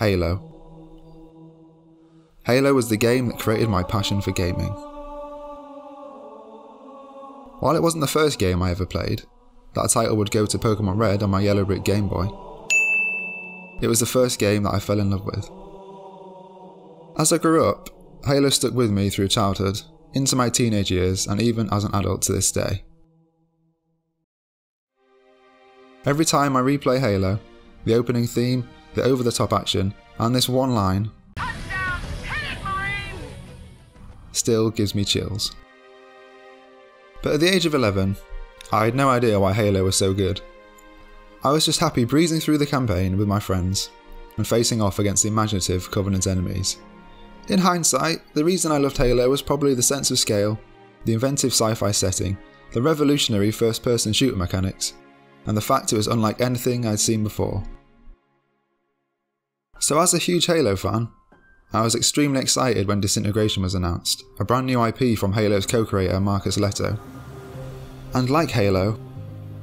Halo. Halo was the game that created my passion for gaming. While it wasn't the first game I ever played, that title would go to Pokemon Red on my yellow brick Game Boy. It was the first game that I fell in love with. As I grew up, Halo stuck with me through childhood, into my teenage years, and even as an adult to this day. Every time I replay Halo, the opening theme, the over the top action, and this one line still gives me chills. But at the age of 11, I had no idea why Halo was so good. I was just happy breezing through the campaign with my friends and facing off against the imaginative Covenant enemies. In hindsight, the reason I loved Halo was probably the sense of scale, the inventive sci fi setting, the revolutionary first person shooter mechanics, and the fact it was unlike anything I'd seen before. So, as a huge Halo fan, I was extremely excited when Disintegration was announced, a brand new IP from Halo's co creator Marcus Lehto. And like Halo,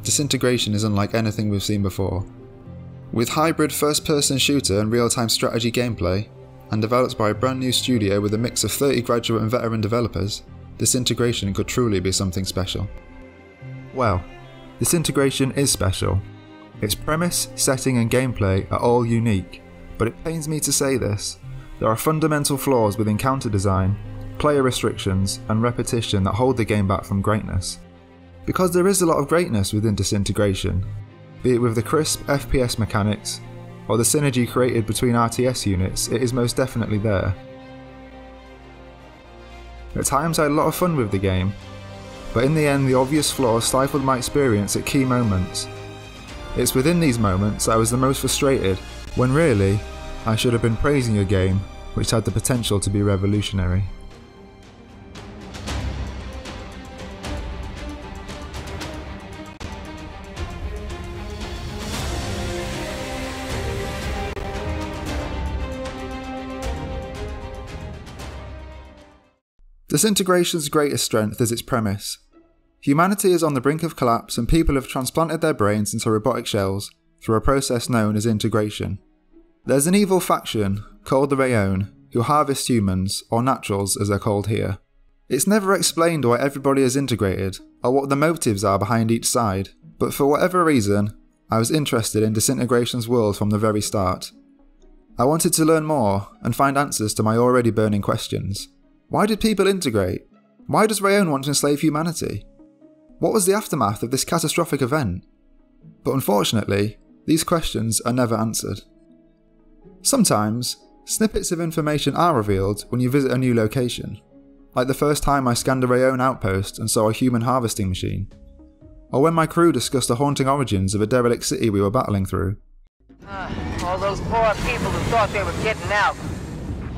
Disintegration is unlike anything we've seen before. With hybrid first person shooter and real time strategy gameplay, and developed by a brand new studio with a mix of 30 graduate and veteran developers, Disintegration could truly be something special. Well, Disintegration is special. Its premise, setting, and gameplay are all unique, but it pains me to say this. There are fundamental flaws with encounter design, player restrictions, and repetition that hold the game back from greatness. Because there is a lot of greatness within Disintegration, be it with the crisp FPS mechanics, or the synergy created between RTS units, it is most definitely there. At times I had a lot of fun with the game, but in the end the obvious flaws stifled my experience at key moments. It's within these moments I was the most frustrated, when really, I should have been praising a game which had the potential to be revolutionary. Disintegration's greatest strength is its premise. Humanity is on the brink of collapse and people have transplanted their brains into robotic shells through a process known as integration. There's an evil faction, called the Rayonne who harvest humans, or naturals as they're called here. It's never explained why everybody is integrated, or what the motives are behind each side, but for whatever reason, I was interested in Disintegration's world from the very start. I wanted to learn more and find answers to my already burning questions. Why did people integrate? Why does Rayonne want to enslave humanity? What was the aftermath of this catastrophic event? But unfortunately, these questions are never answered. Sometimes, snippets of information are revealed when you visit a new location, like the first time I scanned a Rayonne outpost and saw a human harvesting machine, or when my crew discussed the haunting origins of a derelict city we were battling through. Uh, all those poor people who thought they were getting out.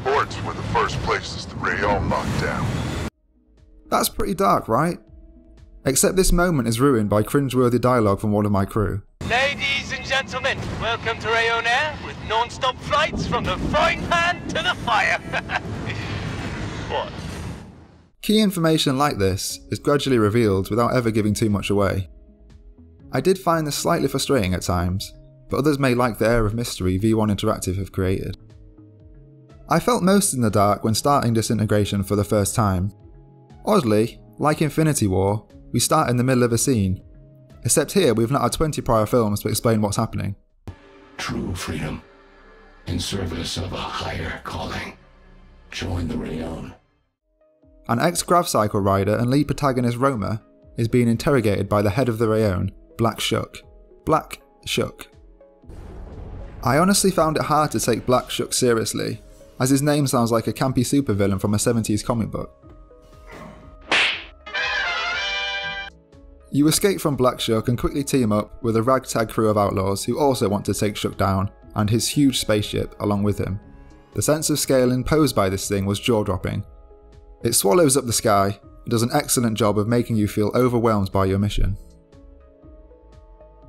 Ports were the first places the Rayonne knocked down. That's pretty dark, right? Except this moment is ruined by cringeworthy dialogue from one of my crew. Ladies and gentlemen, welcome to Rayonne Air with non-stop flights from the frying pan to the fire. what? Key information like this is gradually revealed without ever giving too much away. I did find this slightly frustrating at times, but others may like the air of mystery V1 Interactive have created. I felt most in the dark when starting Disintegration for the first time. Oddly, like Infinity War, we start in the middle of a scene, except here we've not had 20 prior films to explain what's happening. True freedom. In service of a higher calling. Join the Rayonne. An ex Gravcycle rider and lead protagonist Roma is being interrogated by the head of the Rayonne, Black Shuck. Black Shuck. I honestly found it hard to take Black Shuck seriously, as his name sounds like a campy supervillain from a 70s comic book. You escape from Black Shuck and quickly team up with a ragtag crew of outlaws who also want to take Shuck down, and his huge spaceship along with him. The sense of scale imposed by this thing was jaw dropping. It swallows up the sky and does an excellent job of making you feel overwhelmed by your mission.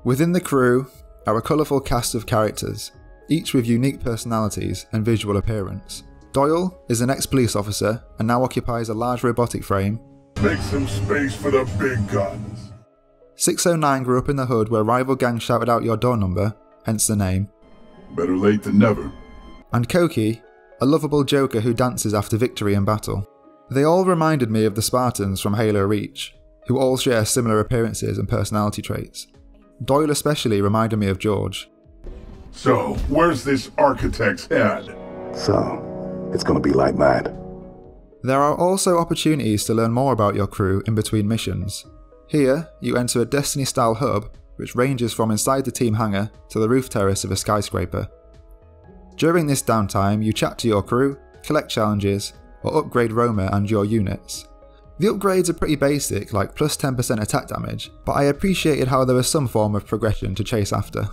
Within the crew are a colourful cast of characters, each with unique personalities and visual appearance. Doyle is an ex police officer and now occupies a large robotic frame. Make some space for the big guns. 609 grew up in the hood where rival gangs shouted out your door number, hence the name. Better late than never. and Coki, a lovable joker who dances after victory in battle. They all reminded me of the Spartans from Halo Reach, who all share similar appearances and personality traits. Doyle especially reminded me of George. So, where's this architect's head? So, it's gonna be like that. There are also opportunities to learn more about your crew in between missions. Here, you enter a Destiny style hub which ranges from inside the team hangar to the roof terrace of a skyscraper. During this downtime, you chat to your crew, collect challenges, or upgrade Roma and your units. The upgrades are pretty basic, like plus 10% attack damage, but I appreciated how there was some form of progression to chase after.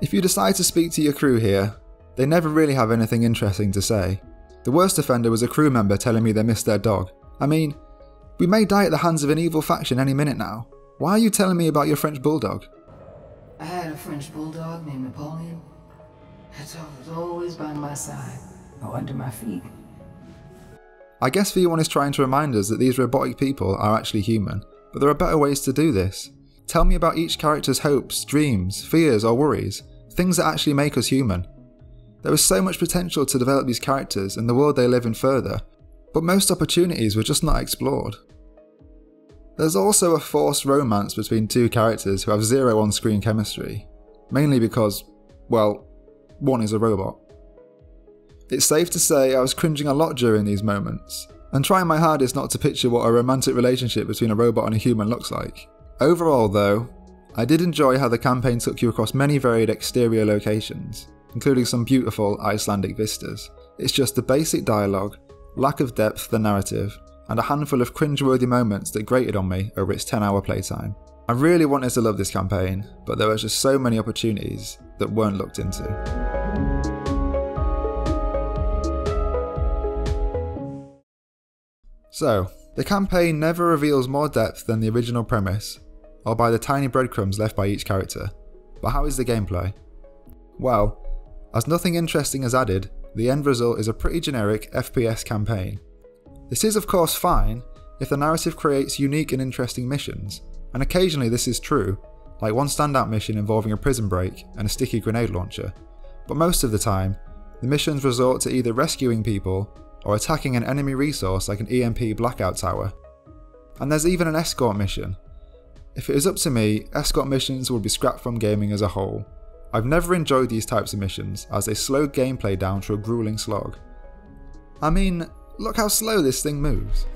If you decide to speak to your crew here, they never really have anything interesting to say. The worst offender was a crew member telling me they missed their dog. I mean, we may die at the hands of an evil faction any minute now. Why are you telling me about your French bulldog? I had a French bulldog named Napoleon. That was always by my side, or under my feet. I guess V1 is trying to remind us that these robotic people are actually human, but there are better ways to do this. Tell me about each character's hopes, dreams, fears, or worries, things that actually make us human. There was so much potential to develop these characters and the world they live in further, but most opportunities were just not explored. There's also a forced romance between two characters who have zero on screen chemistry, mainly because, well, one is a robot. It's safe to say I was cringing a lot during these moments, and trying my hardest not to picture what a romantic relationship between a robot and a human looks like. Overall, though, I did enjoy how the campaign took you across many varied exterior locations, including some beautiful Icelandic vistas. It's just the basic dialogue, lack of depth the narrative, and a handful of cringeworthy moments that grated on me over its 10 hour playtime. I really wanted to love this campaign, but there were just so many opportunities that weren't looked into. So, the campaign never reveals more depth than the original premise, or by the tiny breadcrumbs left by each character. But how is the gameplay? Well, as nothing interesting is added, the end result is a pretty generic FPS campaign. This is, of course, fine if the narrative creates unique and interesting missions, and occasionally this is true, like one standout mission involving a prison break and a sticky grenade launcher. But most of the time, the missions resort to either rescuing people or attacking an enemy resource like an EMP blackout tower. And there's even an escort mission. If it is up to me, escort missions would be scrapped from gaming as a whole. I've never enjoyed these types of missions as they slow gameplay down to a grueling slog. I mean, look how slow this thing moves.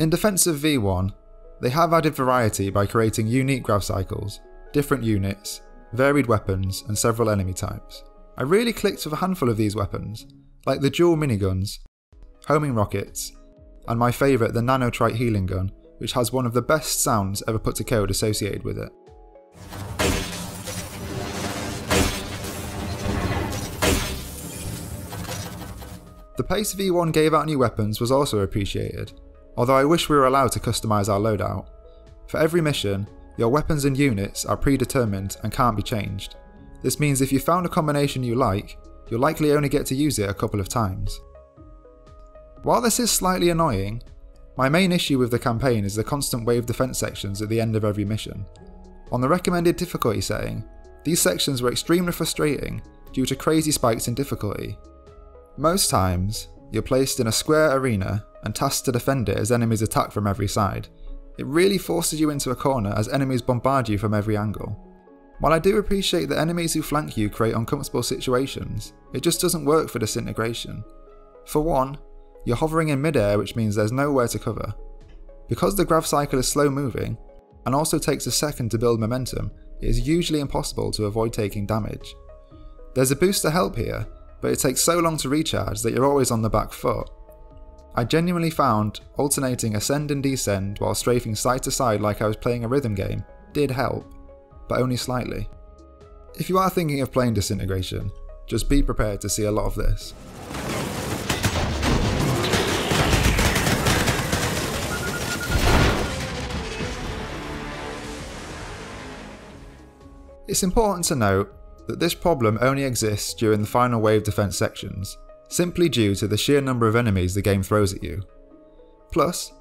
In defense of V1, they have added variety by creating unique grav cycles, different units, varied weapons, and several enemy types. I really clicked with a handful of these weapons, like the dual miniguns, homing rockets, and my favourite, the nanotrite healing gun, which has one of the best sounds ever put to code associated with it. The pace V1 gave out new weapons was also appreciated, although I wish we were allowed to customise our loadout. For every mission, your weapons and units are predetermined and can't be changed. This means if you found a combination you like, you'll likely only get to use it a couple of times. While this is slightly annoying, my main issue with the campaign is the constant wave defense sections at the end of every mission. On the recommended difficulty setting, these sections were extremely frustrating due to crazy spikes in difficulty. Most times, you're placed in a square arena and tasked to defend it as enemies attack from every side. It really forces you into a corner as enemies bombard you from every angle. While I do appreciate that enemies who flank you create uncomfortable situations, it just doesn't work for disintegration. For one, you're hovering in midair, which means there's nowhere to cover. Because the grav cycle is slow moving, and also takes a second to build momentum, it is usually impossible to avoid taking damage. There's a boost to help here, but it takes so long to recharge that you're always on the back foot. I genuinely found alternating ascend and descend while strafing side to side like I was playing a rhythm game did help, but only slightly. If you are thinking of playing Disintegration, just be prepared to see a lot of this. It's important to note that this problem only exists during the final wave defense sections, simply due to the sheer number of enemies the game throws at you. Plus,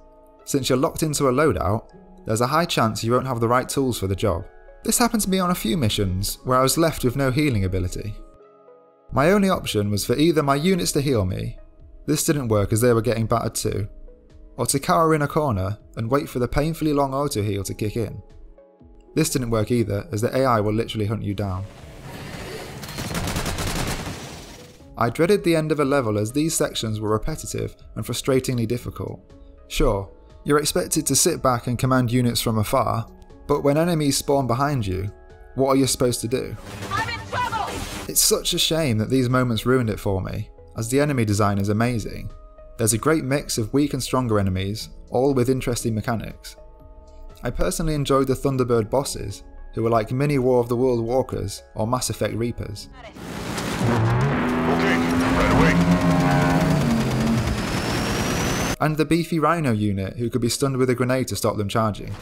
since you're locked into a loadout, there's a high chance you won't have the right tools for the job. This happened to me on a few missions where I was left with no healing ability. My only option was for either my units to heal me, this didn't work as they were getting battered too, or to cower in a corner and wait for the painfully long auto heal to kick in. This didn't work either as the AI will literally hunt you down. I dreaded the end of a level as these sections were repetitive and frustratingly difficult. Sure, you're expected to sit back and command units from afar, but when enemies spawn behind you, what are you supposed to do? It's such a shame that these moments ruined it for me, as the enemy design is amazing. There's a great mix of weak and stronger enemies, all with interesting mechanics. I personally enjoyed the Thunderbird bosses, who were like mini War of the World walkers or Mass Effect Reapers. And the beefy Rhino unit, who could be stunned with a grenade to stop them charging.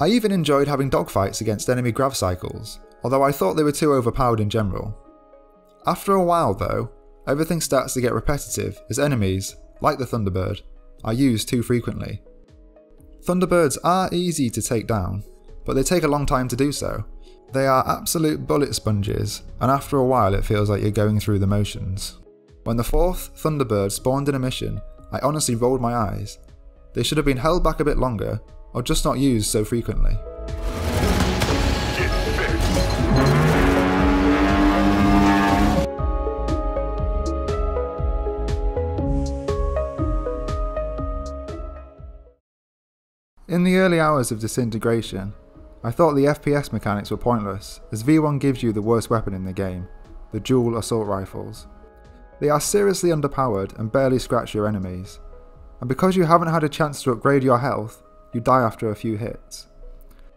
I even enjoyed having dogfights against enemy grav cycles, although I thought they were too overpowered in general. After a while though, everything starts to get repetitive as enemies, like the Thunderbird, are used too frequently. Thunderbirds are easy to take down, but they take a long time to do so. They are absolute bullet sponges, and after a while it feels like you're going through the motions. When the fourth Thunderbird spawned in a mission, I honestly rolled my eyes. They should have been held back a bit longer, or just not used so frequently. In the early hours of disintegration, I thought the FPS mechanics were pointless, as V1 gives you the worst weapon in the game, the dual assault rifles. They are seriously underpowered and barely scratch your enemies, and because you haven't had a chance to upgrade your health, you die after a few hits.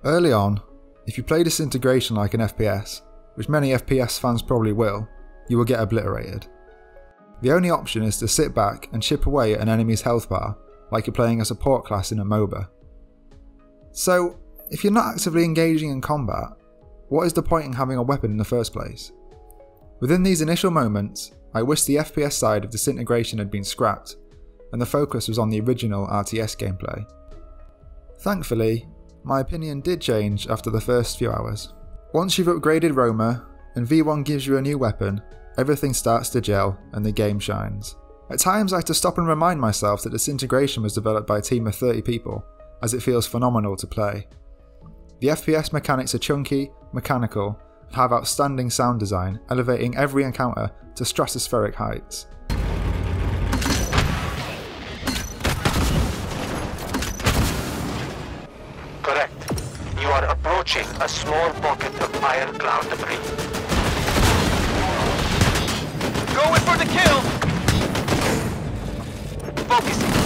Early on, if you play disintegration like an FPS, which many FPS fans probably will, you will get obliterated. The only option is to sit back and chip away at an enemy's health bar, like you're playing a support class in a MOBA. So, if you're not actively engaging in combat, what is the point in having a weapon in the first place? Within these initial moments, I wish the FPS side of disintegration had been scrapped, and the focus was on the original RTS gameplay. Thankfully, my opinion did change after the first few hours. Once you've upgraded Roma, and V1 gives you a new weapon, everything starts to gel and the game shines. At times I had to stop and remind myself that Disintegration was developed by a team of 30 people, as it feels phenomenal to play. The FPS mechanics are chunky, mechanical, have outstanding sound design, elevating every encounter to stratospheric heights. Correct. You are approaching a small pocket of iron cloud debris. Going for the kill! Focusing.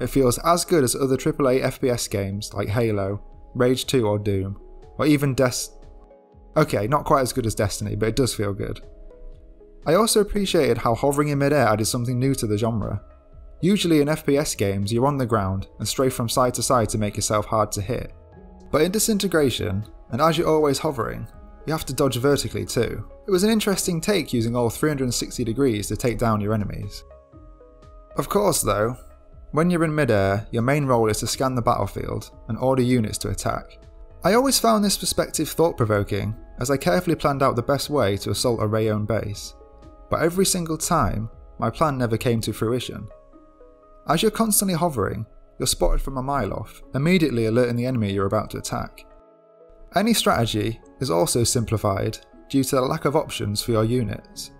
It feels as good as other AAA FPS games like Halo, Rage 2 or Doom, or even Des. Okay, not quite as good as Destiny, but it does feel good. I also appreciated how hovering in midair added something new to the genre. Usually in FPS games, you're on the ground and strafe from side to side to make yourself hard to hit. But in Disintegration, and as you're always hovering, you have to dodge vertically too. It was an interesting take using all 360 degrees to take down your enemies. Of course, though, when you're in midair, your main role is to scan the battlefield and order units to attack. I always found this perspective thought provoking, as I carefully planned out the best way to assault a Rayonne base. But every single time, my plan never came to fruition. As you're constantly hovering, you're spotted from a mile off, immediately alerting the enemy you're about to attack. Any strategy is also simplified due to the lack of options for your units.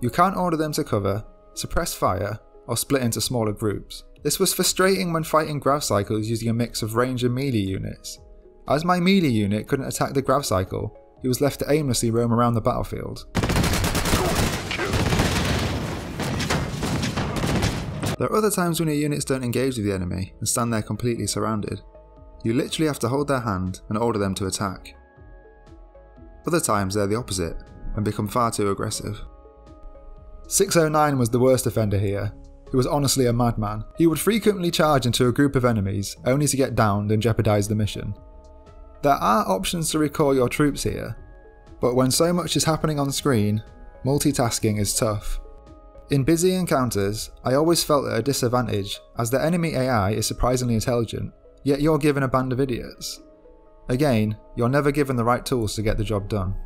You can't order them to cover, suppress fire, or split into smaller groups. This was frustrating when fighting grav cycles using a mix of range and melee units. As my melee unit couldn't attack the grav cycle, he was left to aimlessly roam around the battlefield. There are other times when your units don't engage with the enemy and stand there completely surrounded. you literally have to hold their hand and order them to attack. Other times they're the opposite and become far too aggressive. 609 was the worst offender here. He was honestly a madman. He would frequently charge into a group of enemies only to get downed and jeopardise the mission. There are options to recall your troops here, but when so much is happening on screen, multitasking is tough. In busy encounters, I always felt at a disadvantage as the enemy AI is surprisingly intelligent, yet you're given a band of idiots. Again, you're never given the right tools to get the job done.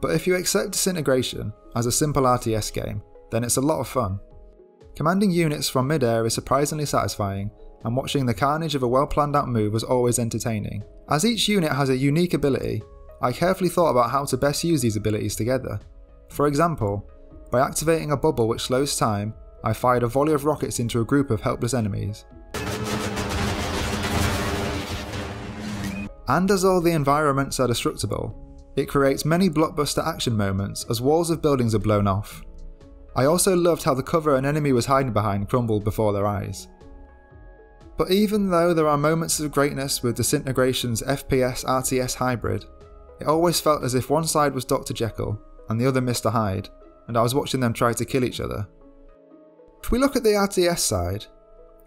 But if you accept Disintegration as a simple RTS game, then it's a lot of fun. Commanding units from mid-air is surprisingly satisfying, and watching the carnage of a well planned out move was always entertaining. As each unit has a unique ability, I carefully thought about how to best use these abilities together. For example, by activating a bubble which slows time, I fired a volley of rockets into a group of helpless enemies. And as all the environments are destructible, it creates many blockbuster action moments as walls of buildings are blown off. I also loved how the cover an enemy was hiding behind crumbled before their eyes. But even though there are moments of greatness with Disintegration's FPS RTS hybrid, it always felt as if one side was Dr. Jekyll and the other Mr. Hyde, and I was watching them try to kill each other. If we look at the RTS side,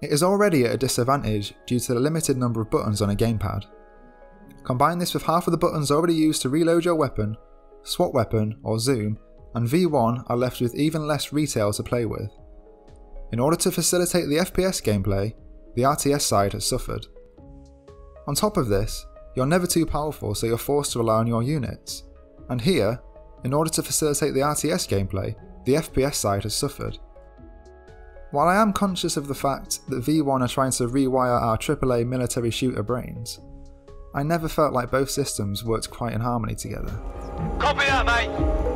it is already at a disadvantage due to the limited number of buttons on a gamepad. Combine this with half of the buttons already used to reload your weapon, swap weapon, or zoom, and V1 are left with even less retail to play with. In order to facilitate the FPS gameplay, the RTS side has suffered. On top of this, you're never too powerful so you're forced to rely on your units. And here, in order to facilitate the RTS gameplay, the FPS side has suffered. While I am conscious of the fact that V1 are trying to rewire our AAA military shooter brains, I never felt like both systems worked quite in harmony together. Copy that, mate.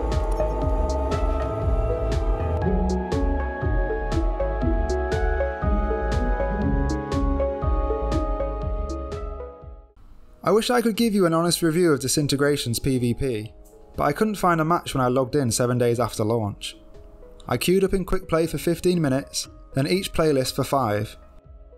I wish I could give you an honest review of Disintegration's PvP, but I couldn't find a match when I logged in 7 days after launch. I queued up in quick play for 15 minutes, then each playlist for 5.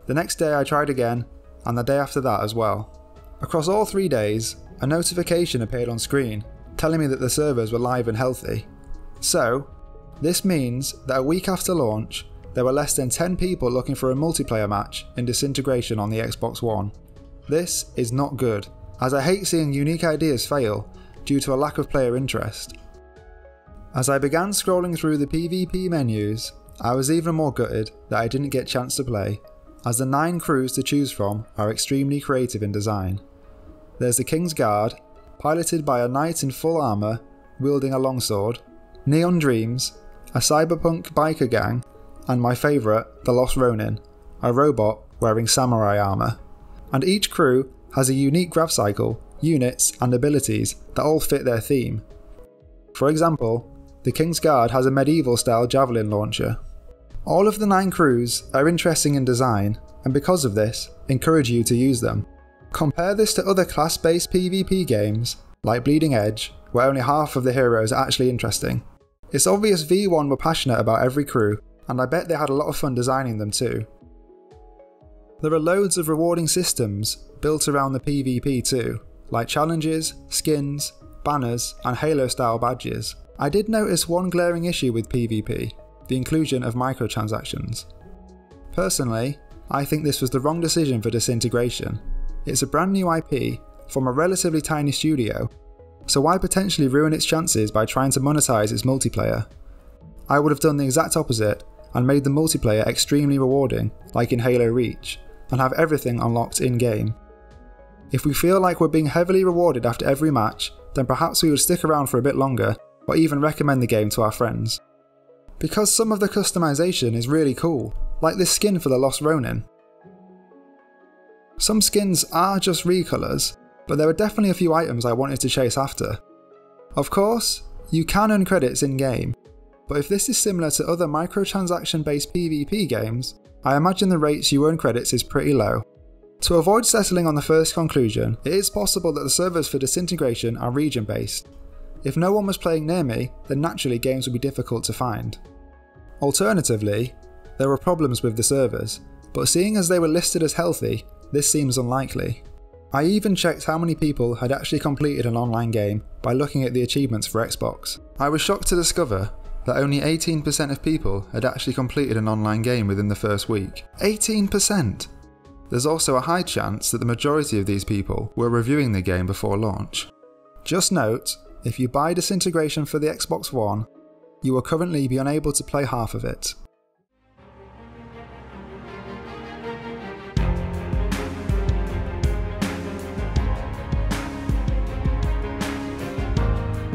The next day I tried again, and the day after that as well. Across all three days, a notification appeared on screen telling me that the servers were live and healthy. So, this means that a week after launch, there were less than 10 people looking for a multiplayer match in Disintegration on the Xbox One. This is not good, as I hate seeing unique ideas fail due to a lack of player interest. As I began scrolling through the PvP menus, I was even more gutted that I didn't get chance to play, as the 9 crews to choose from are extremely creative in design. There's the King's Guard, piloted by a knight in full armour, wielding a longsword, Neon Dreams, a cyberpunk biker gang, and my favourite, the Lost Ronin, a robot wearing samurai armour. And each crew has a unique grav cycle, units, and abilities that all fit their theme. For example, the King's Guard has a medieval style javelin launcher. All of the nine crews are interesting in design, and because of this, encourage you to use them. Compare this to other class based PvP games, like Bleeding Edge, where only half of the heroes are actually interesting. It's obvious V1 were passionate about every crew, and I bet they had a lot of fun designing them too. There are loads of rewarding systems built around the PvP too, like challenges, skins, banners, and Halo style badges. I did notice one glaring issue with PvP the inclusion of microtransactions. Personally, I think this was the wrong decision for Disintegration. It's a brand new IP from a relatively tiny studio, so why potentially ruin its chances by trying to monetize its multiplayer? I would have done the exact opposite and made the multiplayer extremely rewarding, like in Halo Reach, and have everything unlocked in game. If we feel like we're being heavily rewarded after every match, then perhaps we would stick around for a bit longer, or even recommend the game to our friends. Because some of the customization is really cool, like this skin for the Lost Ronin. Some skins are just recolours, but there are definitely a few items I wanted to chase after. Of course, you can earn credits in game, but if this is similar to other microtransaction based PvP games, I imagine the rates you earn credits is pretty low. To avoid settling on the first conclusion, it is possible that the servers for Disintegration are region based. If no one was playing near me, then naturally games would be difficult to find. Alternatively, there were problems with the servers, but seeing as they were listed as healthy, this seems unlikely. I even checked how many people had actually completed an online game by looking at the achievements for Xbox. I was shocked to discover that only 18% of people had actually completed an online game within the first week. 18%! There's also a high chance that the majority of these people were reviewing the game before launch. Just note, if you buy Disintegration for the Xbox One, you will currently be unable to play half of it.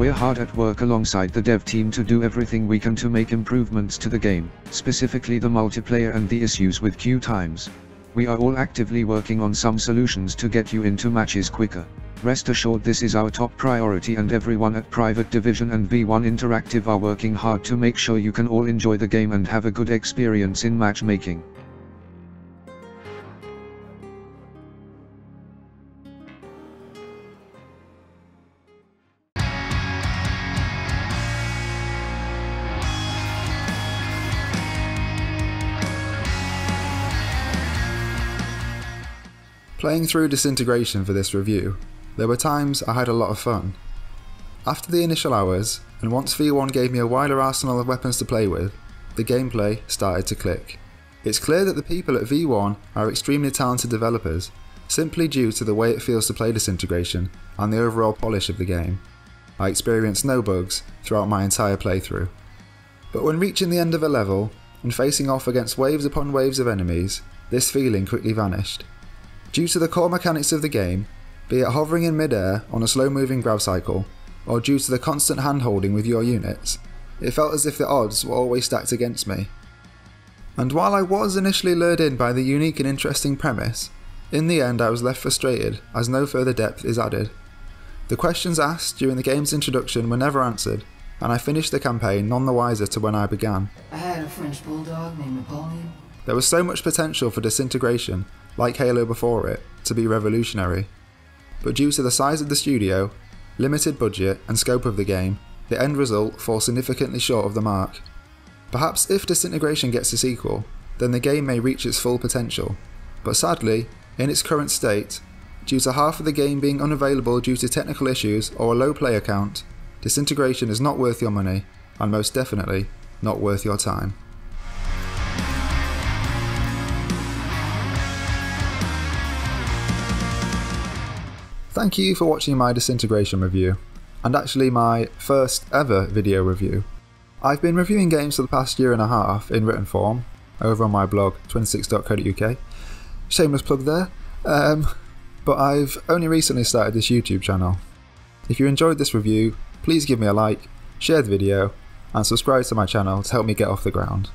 We're hard at work alongside the dev team to do everything we can to make improvements to the game, specifically the multiplayer and the issues with queue times. We are all actively working on some solutions to get you into matches quicker. Rest assured this is our top priority and everyone at Private Division and V1 Interactive are working hard to make sure you can all enjoy the game and have a good experience in matchmaking. Playing through Disintegration for this review, there were times I had a lot of fun. After the initial hours, and once V1 gave me a wider arsenal of weapons to play with, the gameplay started to click. It's clear that the people at V1 are extremely talented developers, simply due to the way it feels to play Disintegration and the overall polish of the game. I experienced no bugs throughout my entire playthrough. But when reaching the end of a level and facing off against waves upon waves of enemies, this feeling quickly vanished. Due to the core mechanics of the game, be it hovering in midair on a slow moving grav cycle, or due to the constant hand holding with your units, it felt as if the odds were always stacked against me. And while I was initially lured in by the unique and interesting premise, in the end I was left frustrated as no further depth is added. The questions asked during the game's introduction were never answered, and I finished the campaign none the wiser to when I began. I had a French bulldog named Napoleon. There was so much potential for disintegration like Halo before it, to be revolutionary. But due to the size of the studio, limited budget, and scope of the game, the end result falls significantly short of the mark. Perhaps if Disintegration gets a sequel, then the game may reach its full potential, but sadly, in its current state, due to half of the game being unavailable due to technical issues or a low player count, Disintegration is not worth your money, and most definitely not worth your time. Thank you for watching my disintegration review, and actually my first ever video review. I've been reviewing games for the past year and a half in written form over on my blog twinsticks.co.uk. Shameless plug there. Um, but I've only recently started this YouTube channel. If you enjoyed this review, please give me a like, share the video, and subscribe to my channel to help me get off the ground.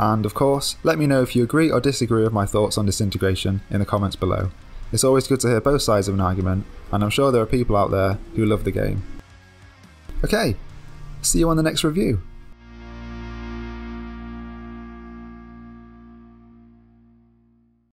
And of course, let me know if you agree or disagree with my thoughts on disintegration in the comments below. It's always good to hear both sides of an argument, and I'm sure there are people out there who love the game. Okay, see you on the next review.